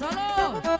Alô!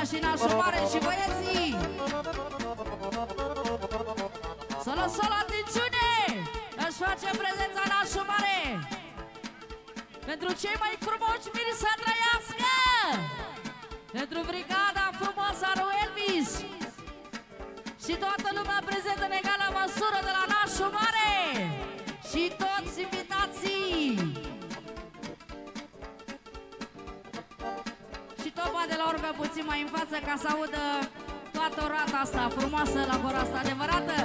Ana și nașul mare și băieții. Să lăsăm atențiune. Își facem prezența nașul mare. Pentru cei mai frumoși miri să trăiască. Pentru brigada frumoasă a lui Elvis. Și toată lumea prezentă în egală măsură de la nașul mare. puțin mai în față ca să audă toată rata asta frumoasă la asta adevărată.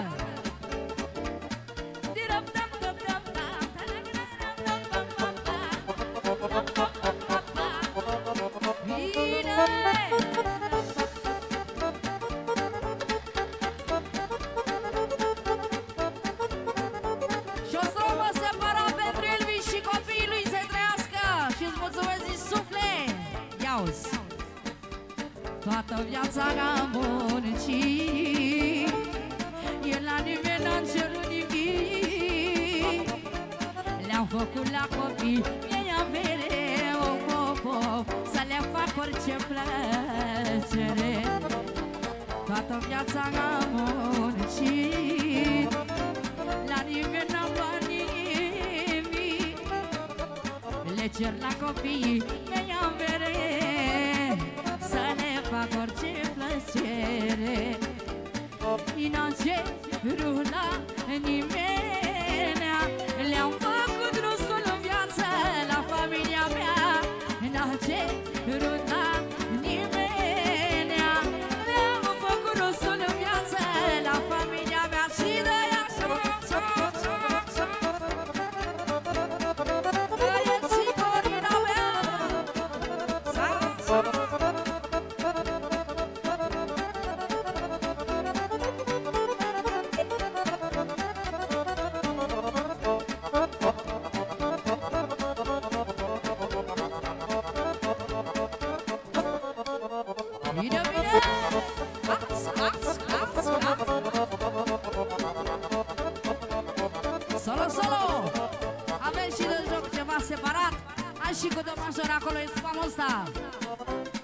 acolo e spamul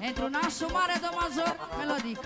Într-un aș mare de major melodic.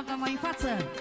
fotografa mai în față.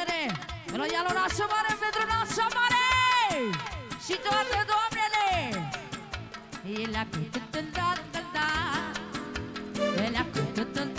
doamnele, melodia lor așa mare pentru noi așa mare! Și toate doamnele E la cu tutun da da da. E la cu tutun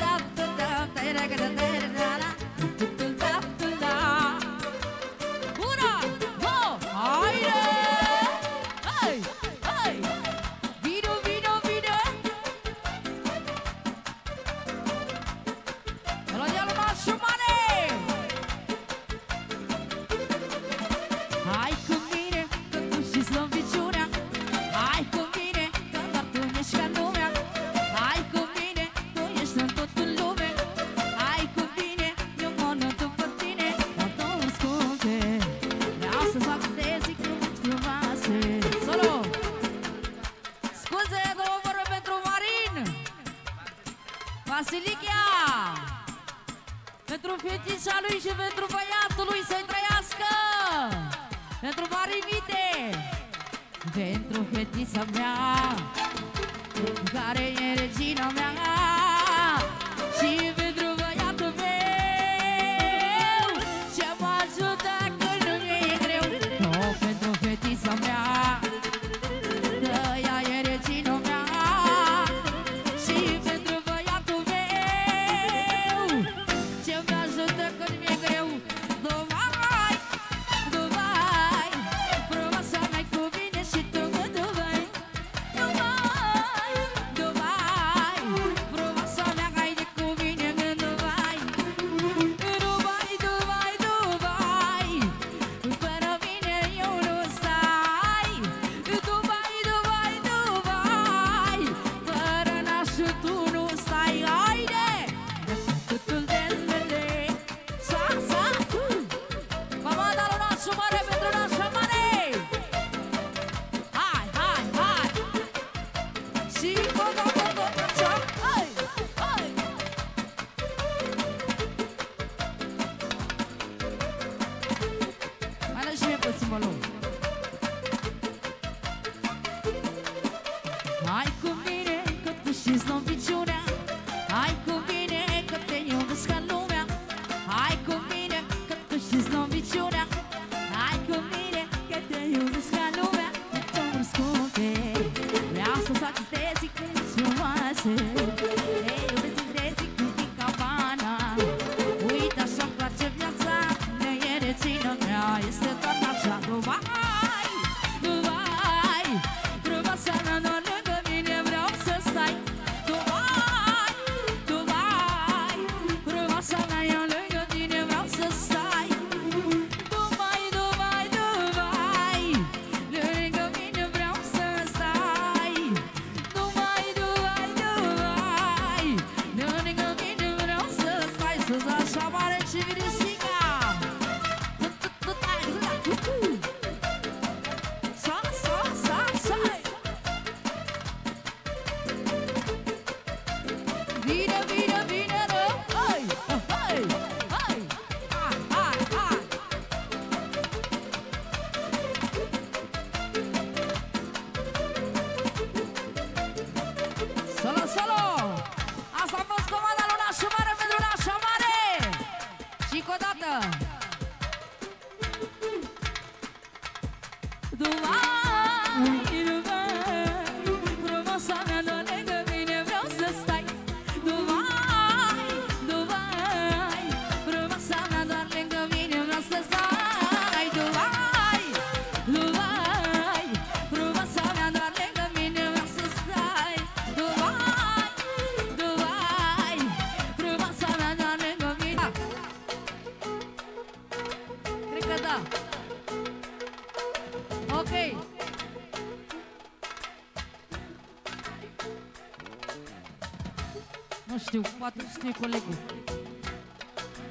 poate știe colegul.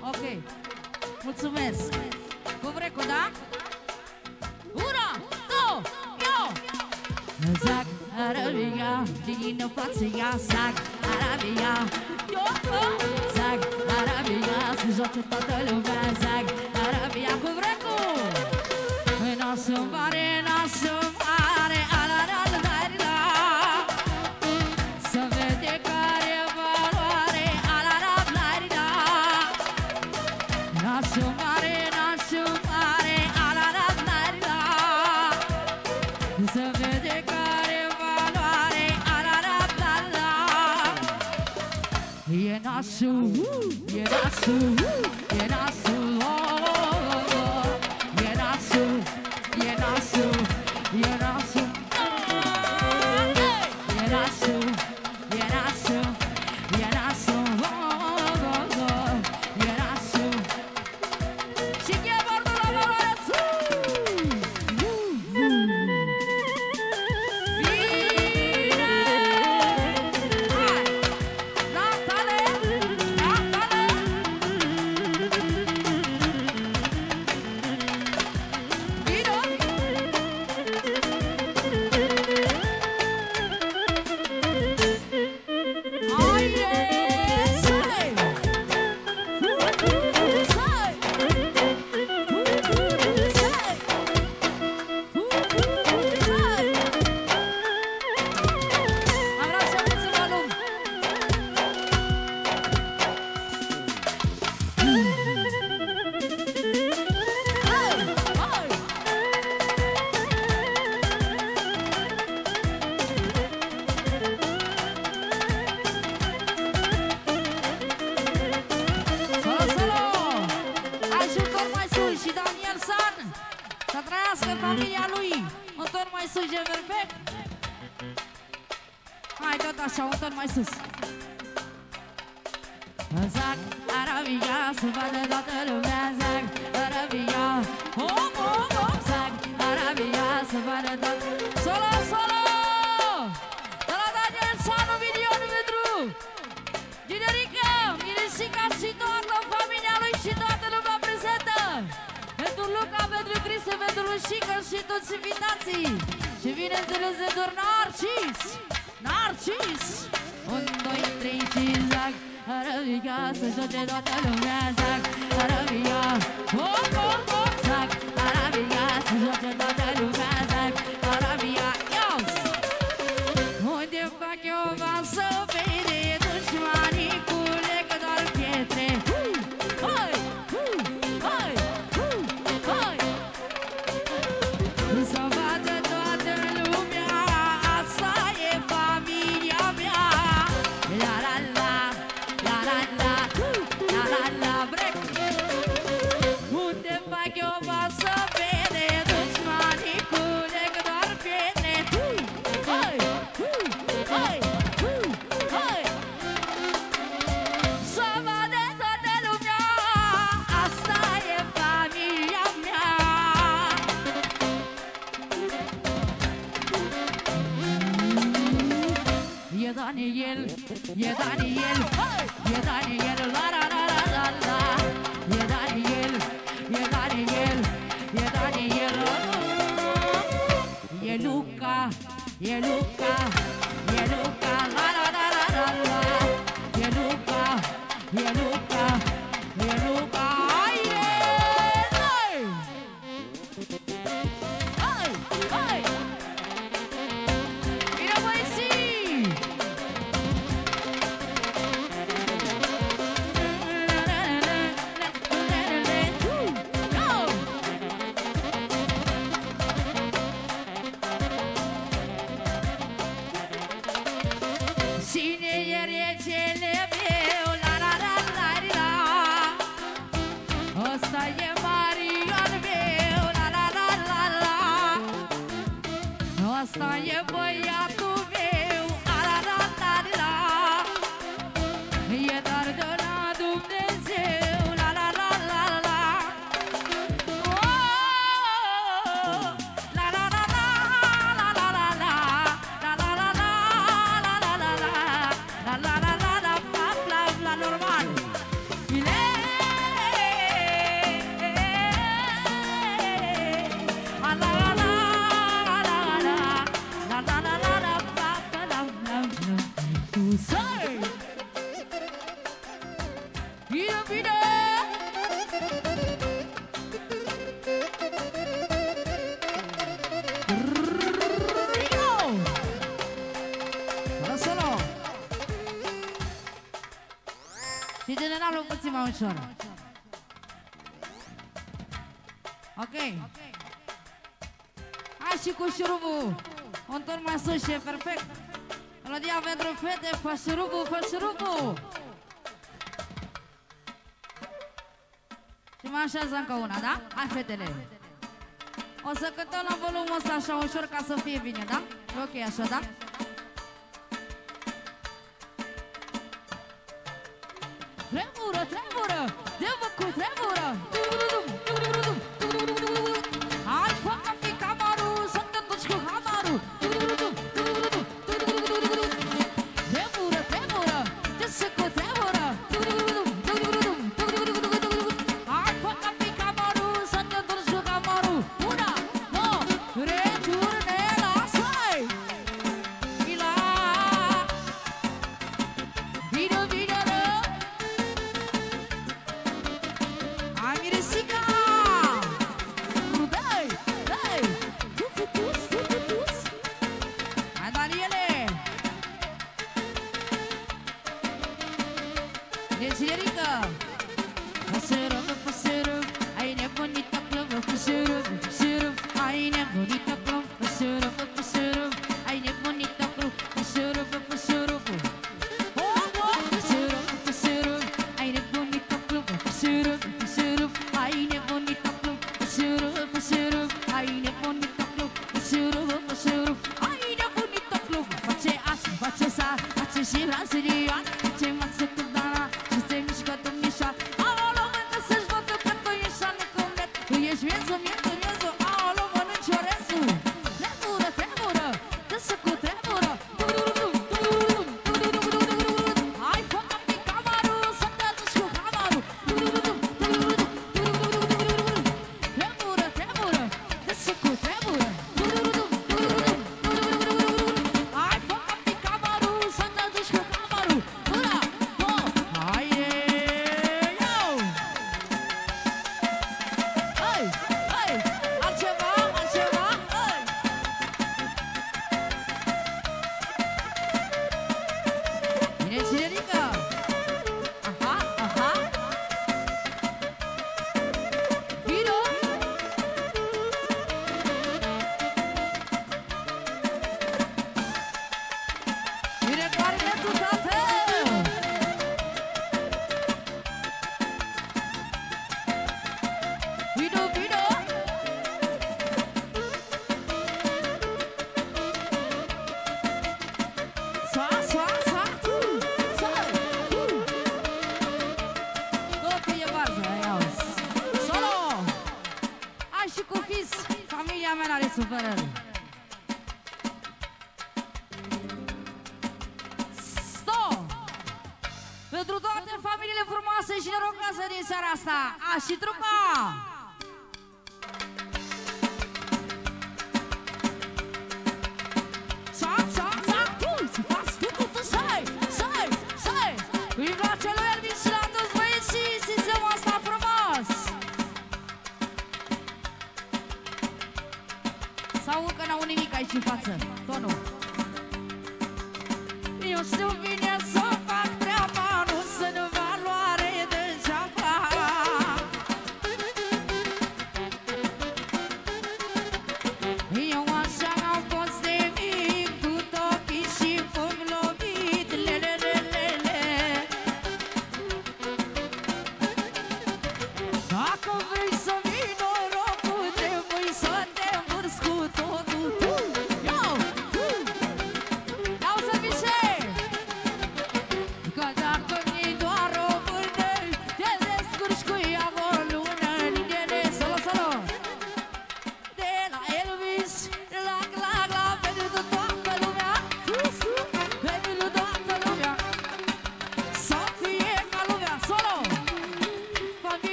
Ok. Mulțumesc. Cu vrecu, da? Una, două, eu! Zac, Arabia, din față ia Zac, Arabia, yo, Zac, Arabia, se joace toată lumea Hieraço, uh, Hieraço, uh. și-au uitat mai sus. Zac, arabia, să vadă toată lumea Zac, arabia, om, om, om, Zac, arabia, să vadă toată Solo, solo! De la Daniel Sanu, milion pentru Ginerica, Mirisica și toată familia lui și toată lumea prezentă. Pentru Luca, pentru Crise, pentru Lușică și toți invitații. Și bineînțeles de Dornar, Cheese! cheese. Un, doi, trei, și zac să joce toată lumea zac Arabia, oh, oh, oh. Jackson. Okey. Hai și cu șurubul. O întorc e perfect. Melodia pentru fete, fă șurubul, fă șurubul. Și mai una, da? Hai, fetele. O să cântăm la volumul ăsta așa ușor ca să fie bine, da? Ok, așa, da?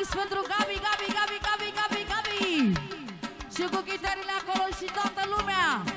Alex pentru Gabi, Gabi, Gabi, Gabi, Gabi, Gabi. Și cu chitările acolo și toată lumea.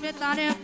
Fericit să nu,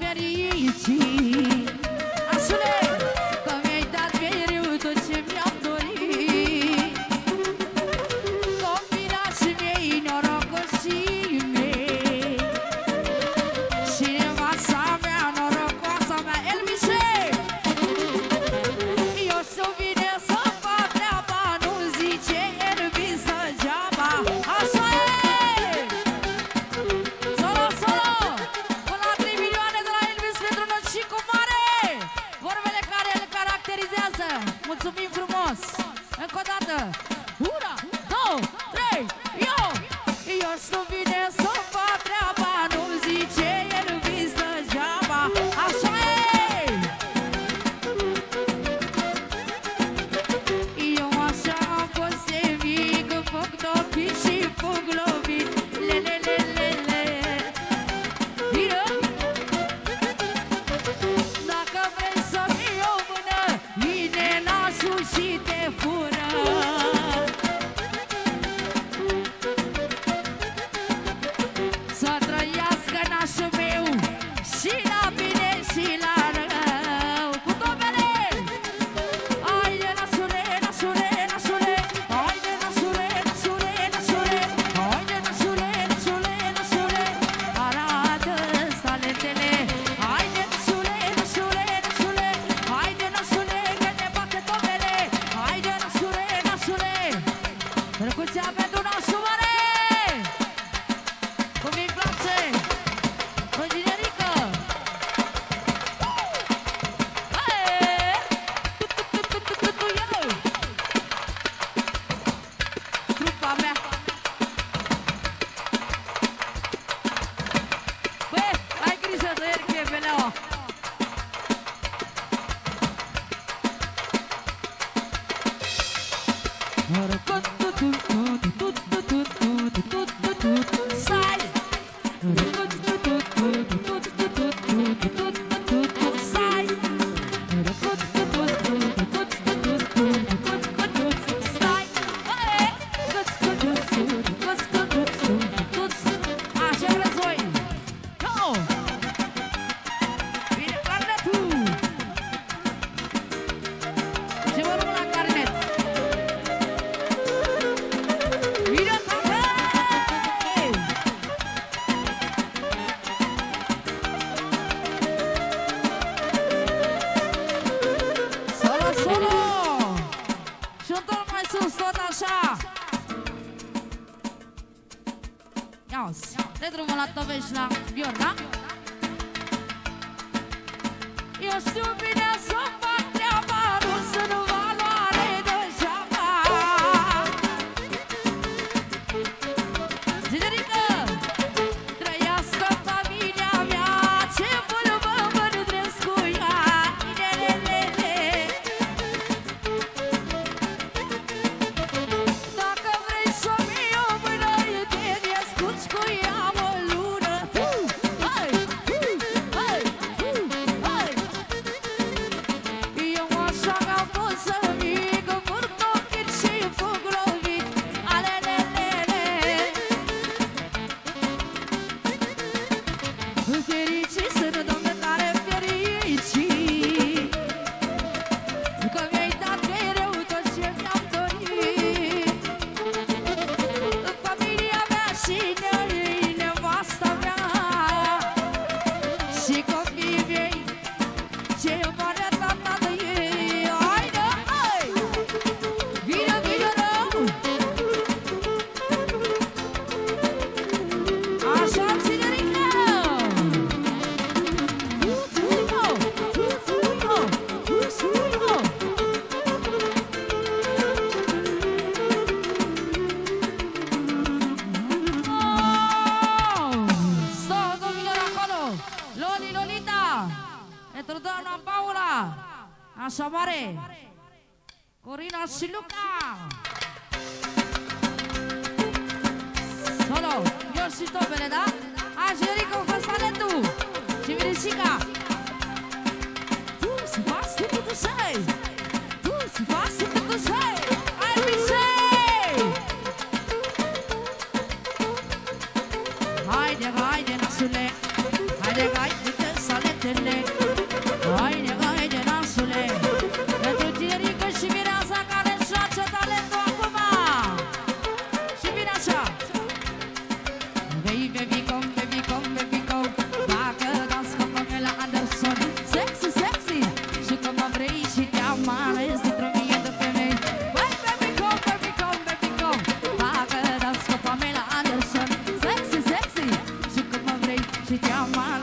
vrei și te-am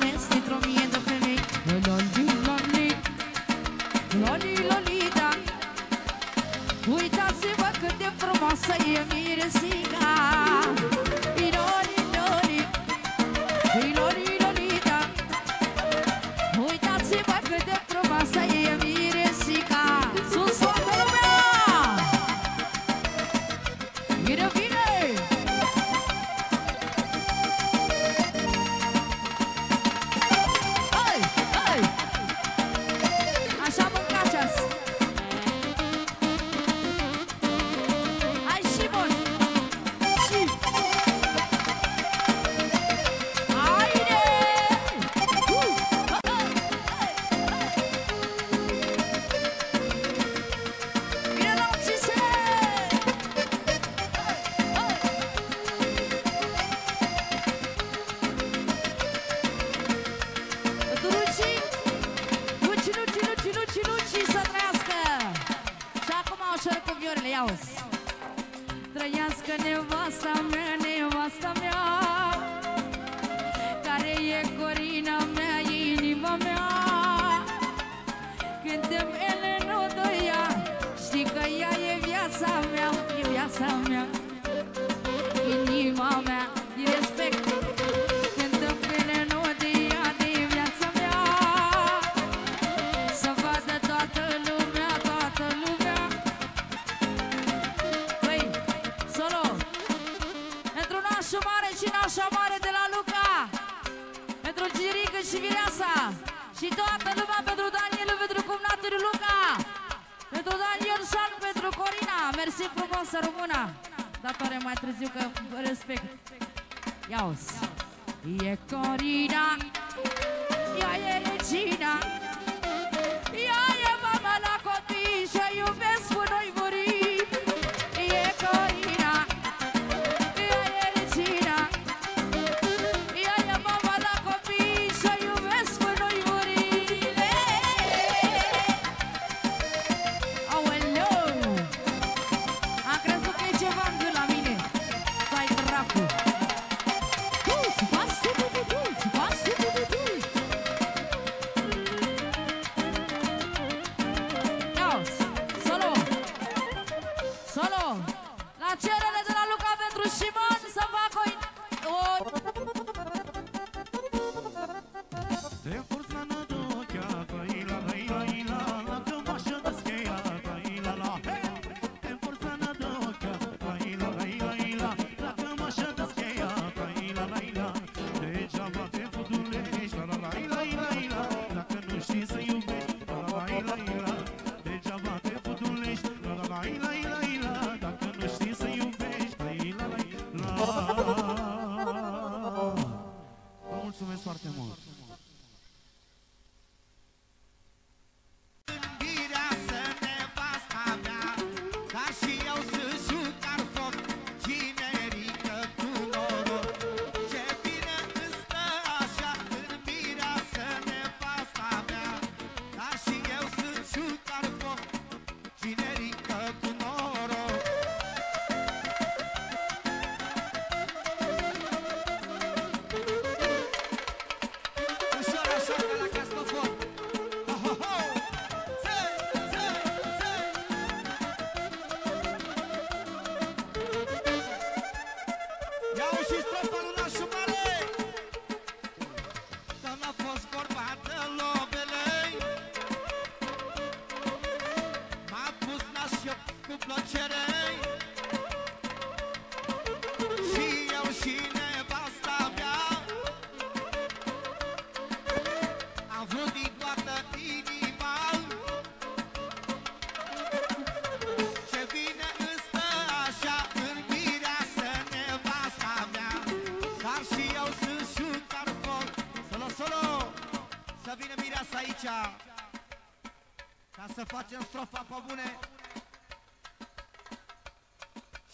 facem strofa pe bune.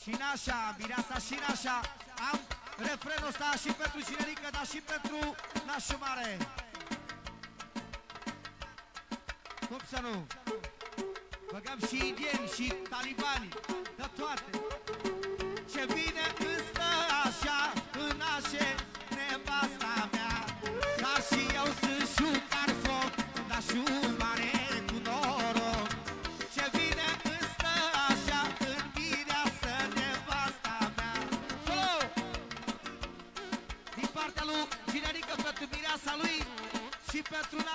Și în așa, bine asta și în Am refrenul ăsta și pentru cinerică, dar și pentru nașul mare Cum să nu? Băgăm și indieni și talibani, de toate. Ce bine îți stă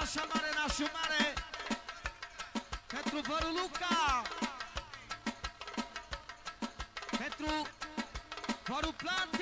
nașa mare, nașul mare. Pentru vărul Luca. Pentru vărul Plante.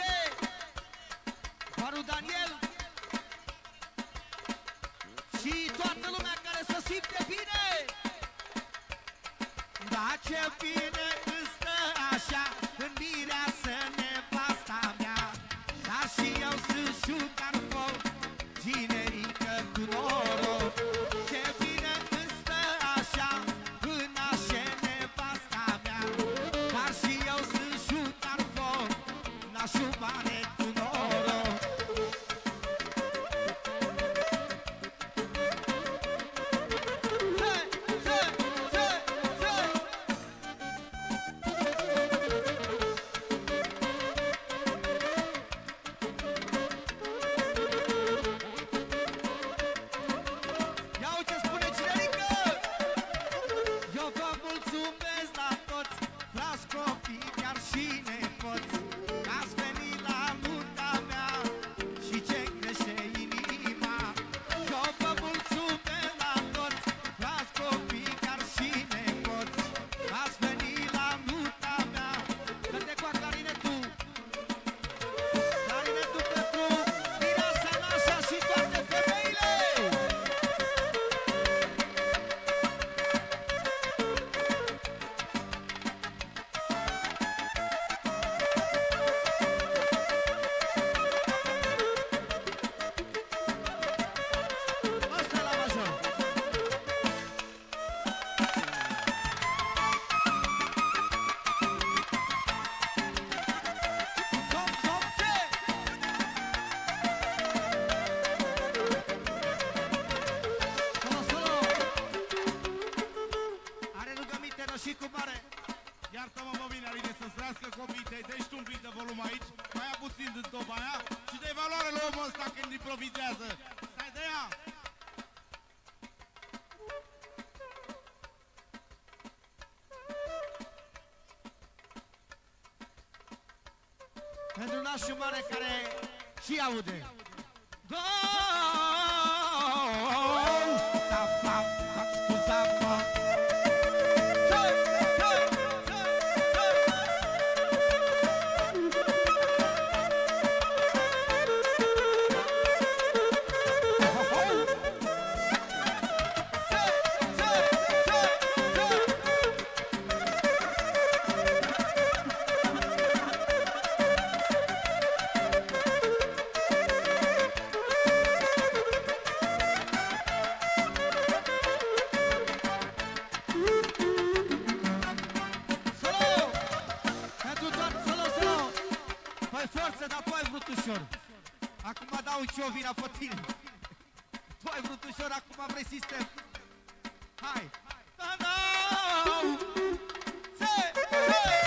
care și aude. Mai forță, dar tu ai vrut ușor. Acum dau și eu vina pe tine. Tu ai vrut ușor, acum vrei sistem. Hai! Da, da! Se! Se!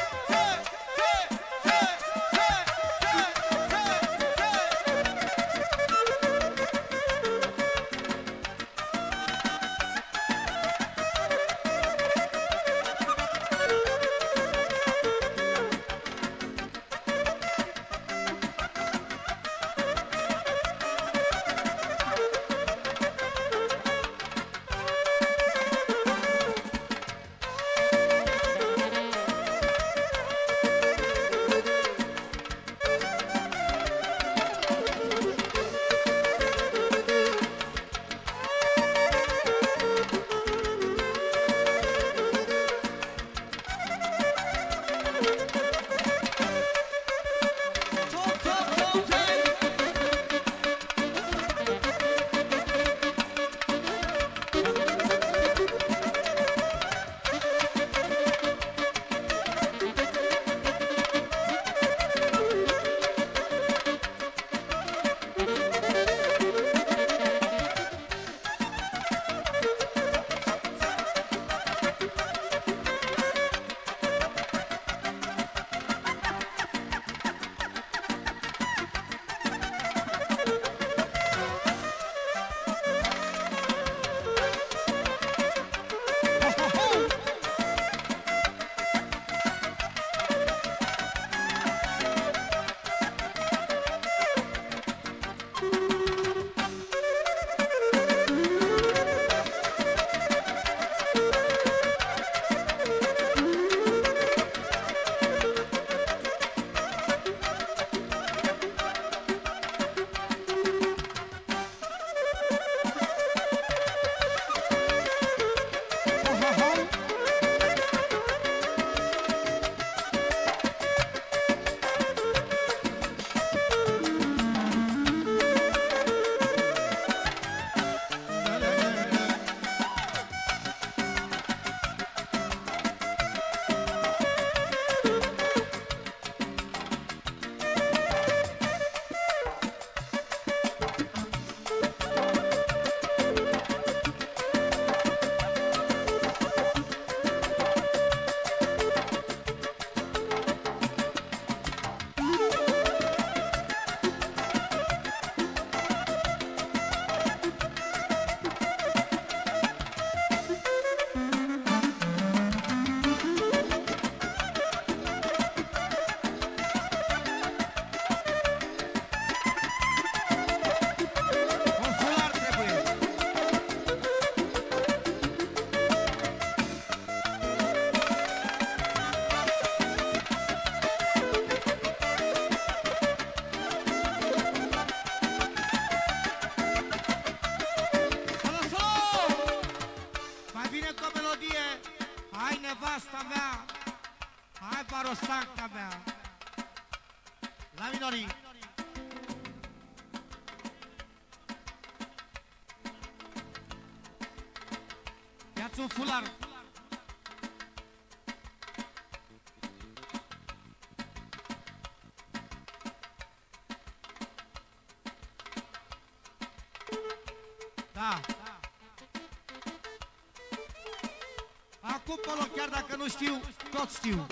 Acum pe loc, chiar dacă nu știu, tot știu.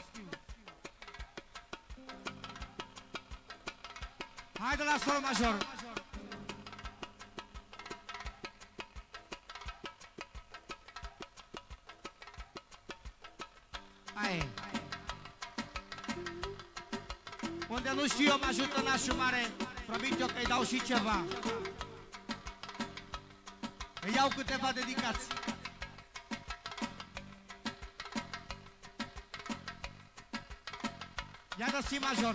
Hai de la sol major. Hai. Unde nu știu eu, mă ajută nașul mare. Promit eu că îi dau și ceva. Îi iau câteva dedicații. Ya no soy mayor.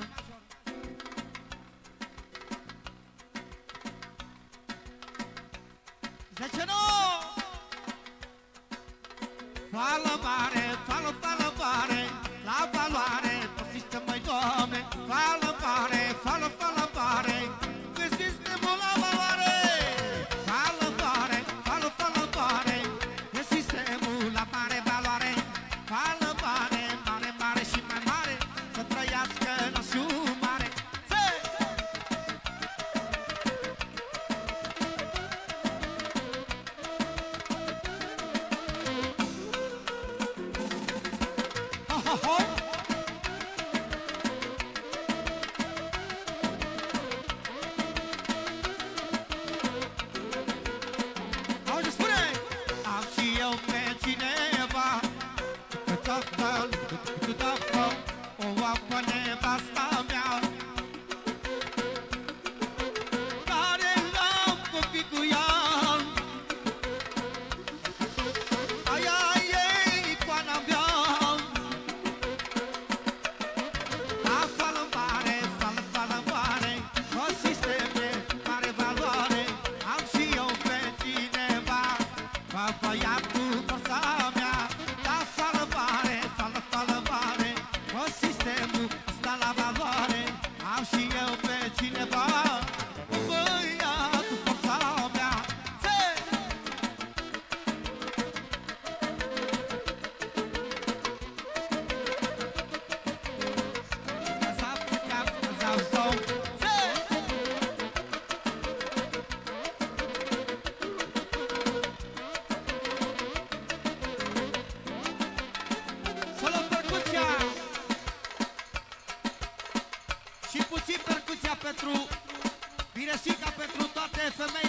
Copii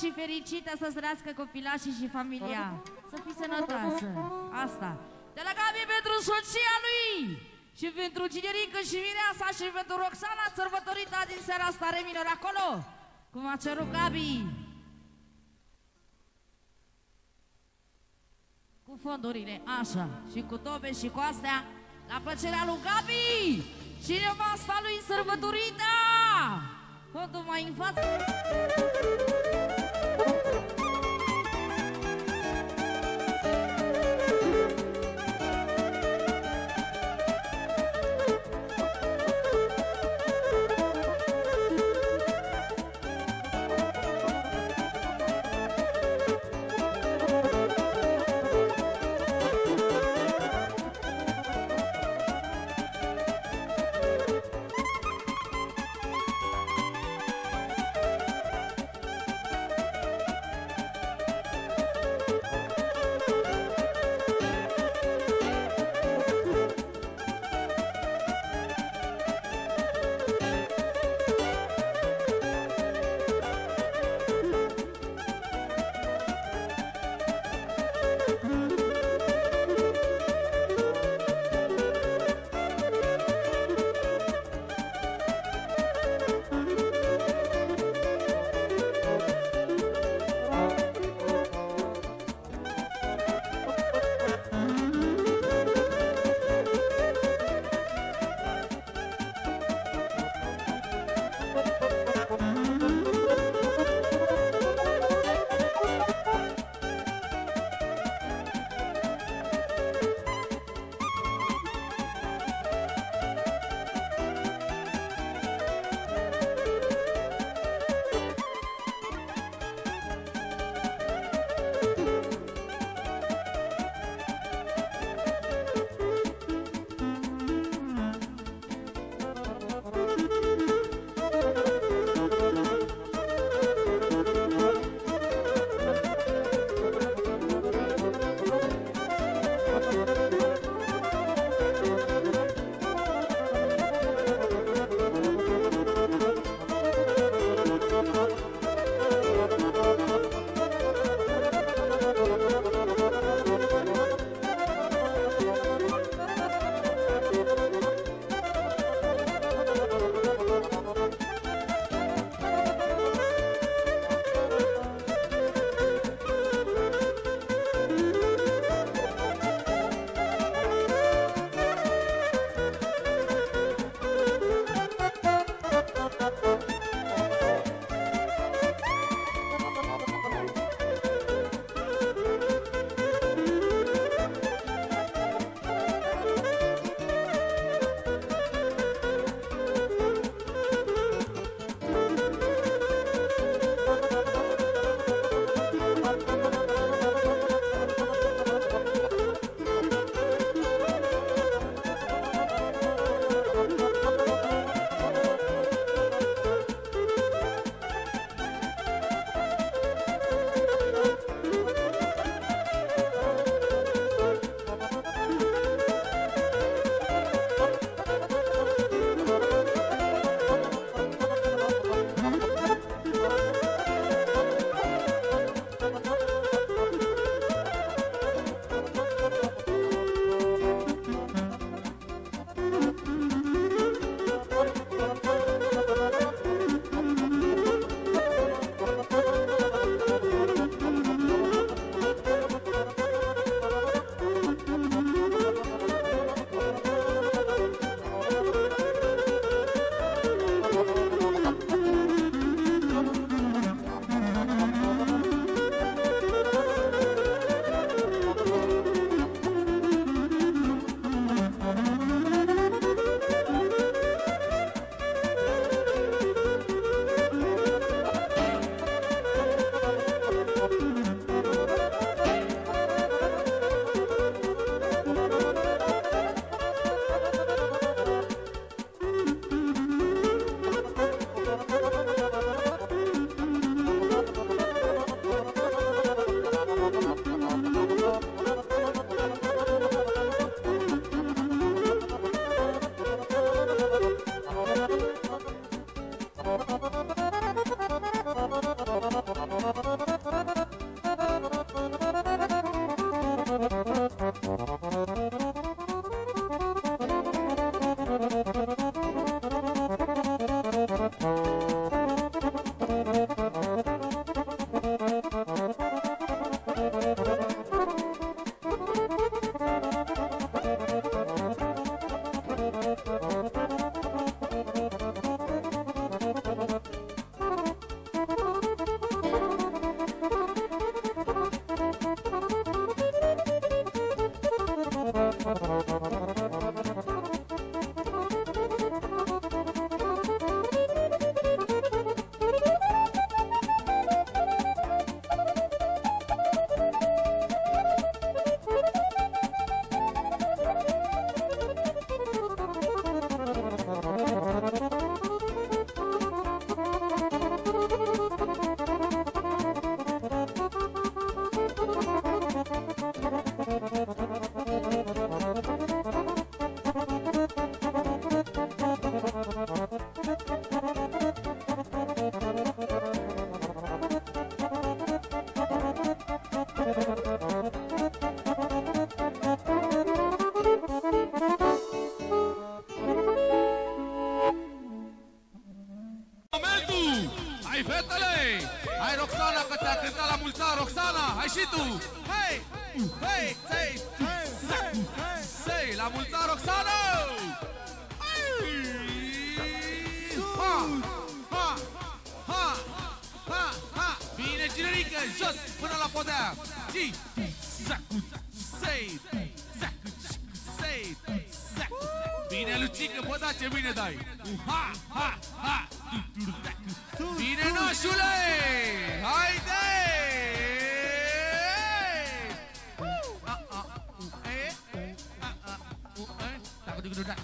și fericită, să-ți trăiască copilașii și familia. Să fii sănătoasă, asta. De la Gabi pentru soția lui și pentru Ginerică și Mireasa și pentru Roxana sărbătorită din seara asta Reminor acolo. Cum a cerut Gabi. Cu fondurile, așa Și cu tobe și cu astea La plăcerea lui Gabi Și nevasta lui sărbătorită Fondul mai în față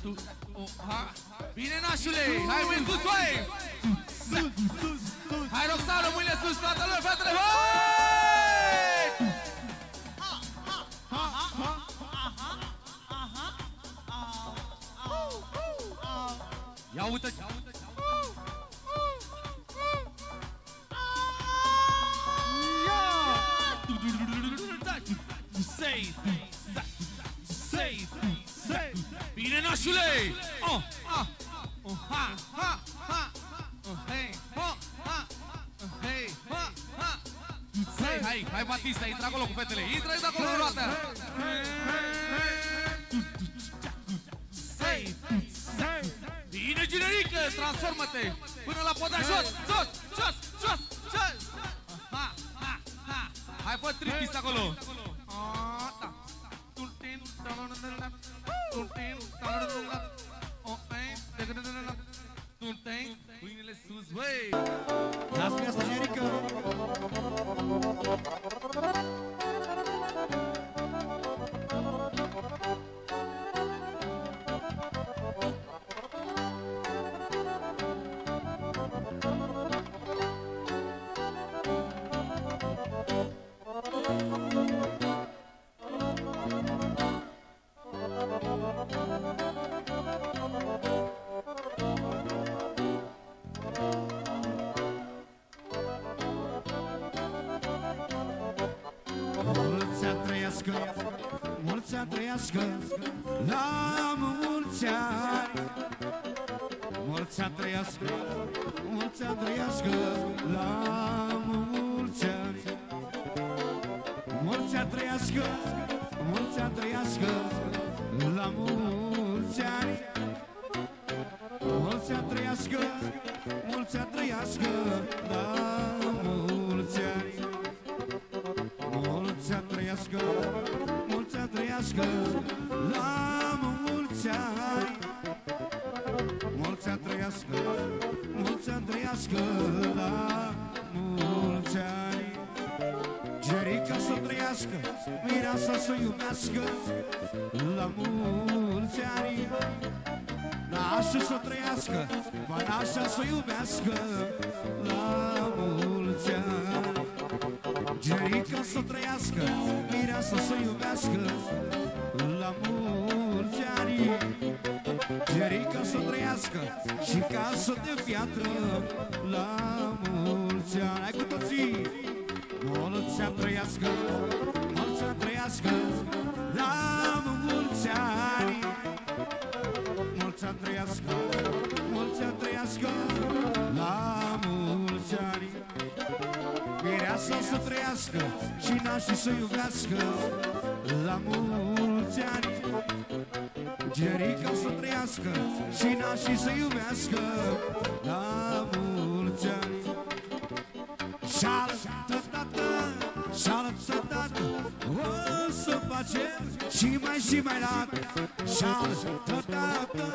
tu, u, ha. Bine, nașule! Hai, mâini sus, hai! Hai, Roxana, mâinile sus, toată lumea, fetele, mulți ani. Mulți ani trăiască, mulți ani trăiască, la mulți ani. Mulți ani trăiască, mulți ani trăiască, la mulți ani. Mulți ani trăiască, mulți ani trăiască, la mulți ani. Gerica să trăiască, mireasa să iubească, la mulți ani. Nașul să trăiască, banașa să iubească, la mulți ani. Gerica să trăiască, mireasa să iubească La mulți ani Gerica să trăiască și casă de piatră La mulți ani Hai cu toții! Mulți ani trăiască, mulți ani trăiască La mulți ani Mulți ani trăiască, mulți ani trăiască La mulți ani. Mireasa să trăiască și nașii să iubească La mulți ani. Gerica să trăiască și nașii să iubească La mulți ani. Șală, tătată, șală, tătată O să facem și mai și mai lat Șală, tătată,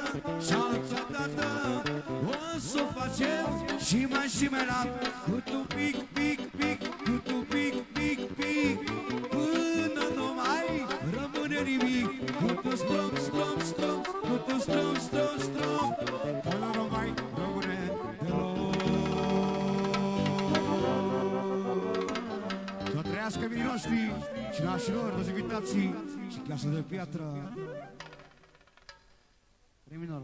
șală, tătată O să facem și mai și mai lat Cu tu pic, pic, pic, cu tu pic, pic, pic Până nu mai rămâne nimic. Cu tu strom, strom, strom, cu tu strom, strom, strom noștri și nașilor, toți invitații și clasă de piatră. Re minor.